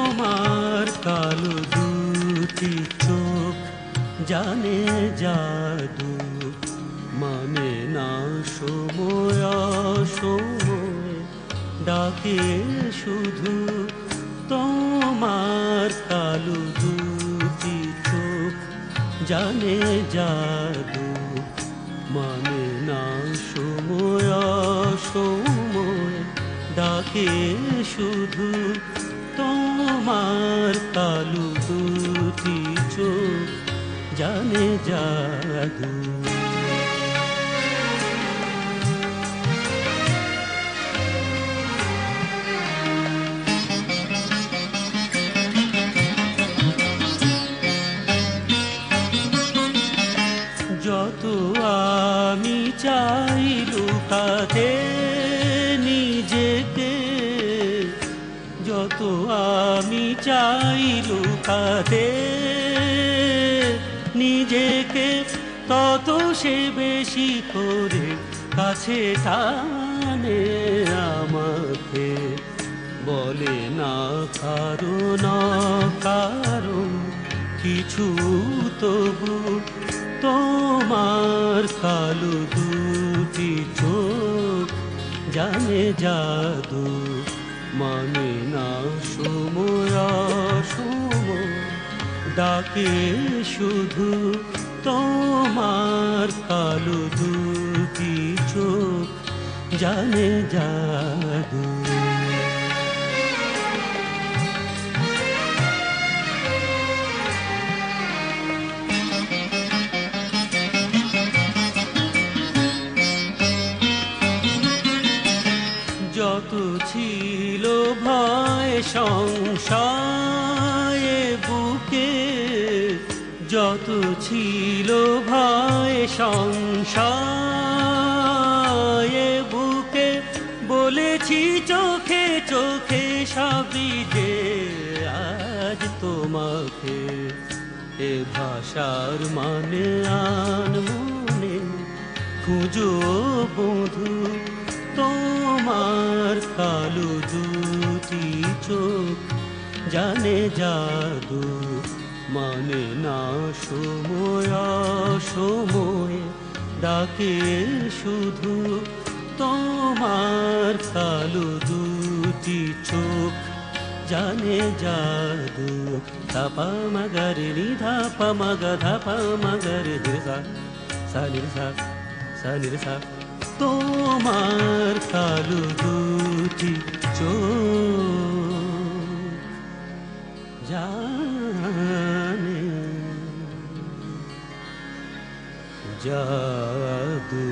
তোমার কালো দুটি চোখ জানে জাদু মানে না সময় সময় ডাকে শুধু তোমার কালো দুটি চোখ। জানে জাদু মানে না সময় সময় ডাকে শুধু জানে জাদু যত আমি চাই লুকাতে নিজেকে যত আমি চাই লুকাতে নিজেকে তত সে বেশি করে কাছে টানে আমাকে। বলে না কারণ কারণ কিছু তবু তোমার কালো দুটি চোখ জানে জাদু মানে না ডাকে শুধু তোমার কালো দুটি চোখ জানে জাদু ছিল ভয় সংশয়ে বুকে। যত ছিল ভয় সংশয়ে বুকে। বলেছি চোখে চোখে সবই যে আজ তোমাকে। এ ভাষার মানে আন মনে খুঁজো বধু তোমার কালো দুটি চোখ, জানে জাদু মানে না সময় সময় ডাকে শুধু তোমার কালো দুটি চোখ, জানে জাদু। ধাপা মগর নিধা পমগ ধাপা মগর সা নিরসা সা নিরসা তোমার কালো দুটি চোখ জানে জাদু